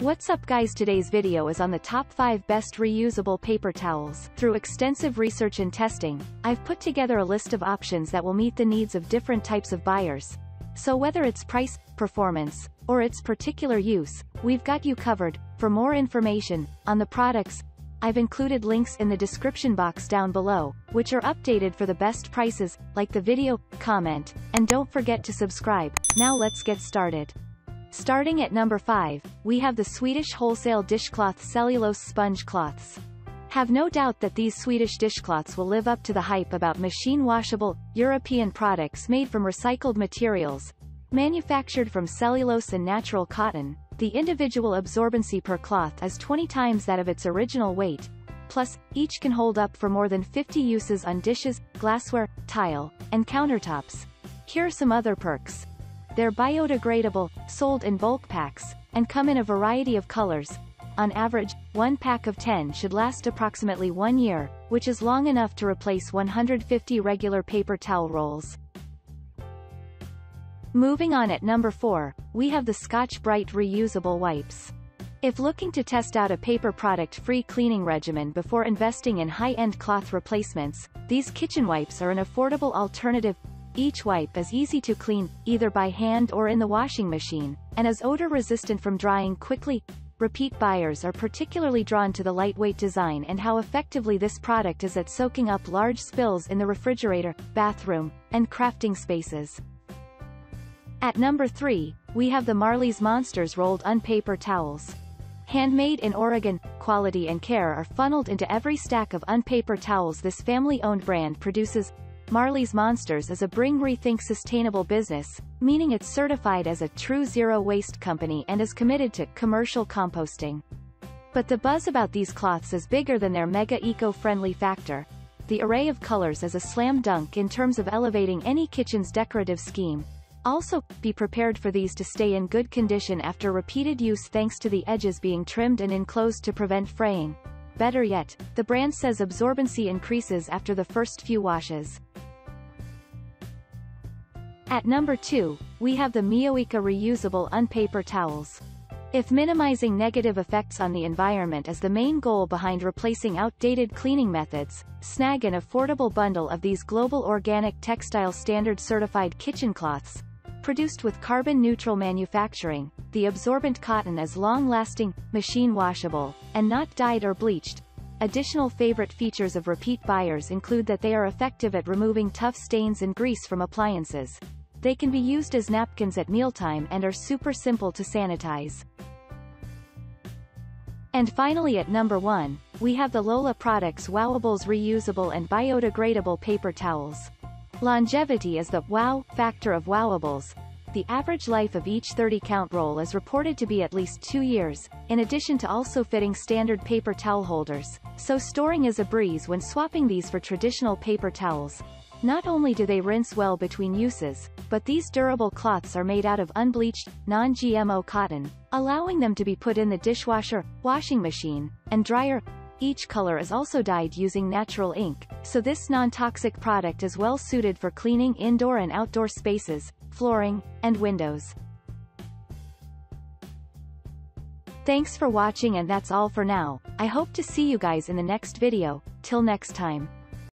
What's up guys today's video is on the top 5 best reusable paper towels. Through extensive research and testing, I've put together a list of options that will meet the needs of different types of buyers. So whether it's price, performance, or its particular use, we've got you covered. For more information on the products, I've included links in the description box down below, which are updated for the best prices, like the video, comment, and don't forget to subscribe. Now let's get started. Starting at number 5, we have the Swedish wholesale dishcloth cellulose sponge cloths. Have no doubt that these Swedish dishcloths will live up to the hype about machine-washable, European products made from recycled materials. Manufactured from cellulose and natural cotton, the individual absorbency per cloth is 20 times that of its original weight. Plus, each can hold up for more than 50 uses on dishes, glassware, tile, and countertops. Here are some other perks. They're biodegradable, sold in bulk packs, and come in a variety of colors. On average, one pack of 10 should last approximately one year, which is long enough to replace 150 regular paper towel rolls. Moving on at number 4, we have the Scotch-Brite reusable wipes. If looking to test out a paper product-free cleaning regimen before investing in high-end cloth replacements, these kitchen wipes are an affordable alternative, each wipe is easy to clean, either by hand or in the washing machine, and is odor-resistant from drying quickly. Repeat buyers are particularly drawn to the lightweight design and how effectively this product is at soaking up large spills in the refrigerator, bathroom, and crafting spaces. At number 3, we have the Marley's Monsters rolled unpaper towels. Handmade in Oregon, quality and care are funneled into every stack of unpaper towels this family-owned brand produces, Marley's Monsters is a Bring Rethink sustainable business, meaning it's certified as a true zero-waste company and is committed to commercial composting. But the buzz about these cloths is bigger than their mega eco-friendly factor. The array of colors is a slam dunk in terms of elevating any kitchen's decorative scheme. Also, be prepared for these to stay in good condition after repeated use thanks to the edges being trimmed and enclosed to prevent fraying. Better yet, the brand says absorbency increases after the first few washes. At number 2, we have the Mioeco reusable unpaper towels. If minimizing negative effects on the environment is the main goal behind replacing outdated cleaning methods, snag an affordable bundle of these global organic textile standard certified kitchen cloths. Produced with carbon-neutral manufacturing, the absorbent cotton is long-lasting, machine-washable, and not dyed or bleached. Additional favorite features of repeat buyers include that they are effective at removing tough stains and grease from appliances. They can be used as napkins at mealtime and are super simple to sanitize. And finally at number 1, we have the Lola Products Wowables reusable and biodegradable paper towels. Longevity is the wow factor of Wowables. The average life of each 30-count roll is reported to be at least two years, in addition to also fitting standard paper towel holders, so storing is a breeze when swapping these for traditional paper towels. Not only do they rinse well between uses, but these durable cloths are made out of unbleached, non-GMO cotton, allowing them to be put in the dishwasher, washing machine, and dryer. Each color is also dyed using natural ink, so this non-toxic product is well suited for cleaning indoor and outdoor spaces, flooring, and windows. Thanks for watching and that's all for now. I hope to see you guys in the next video. Till next time.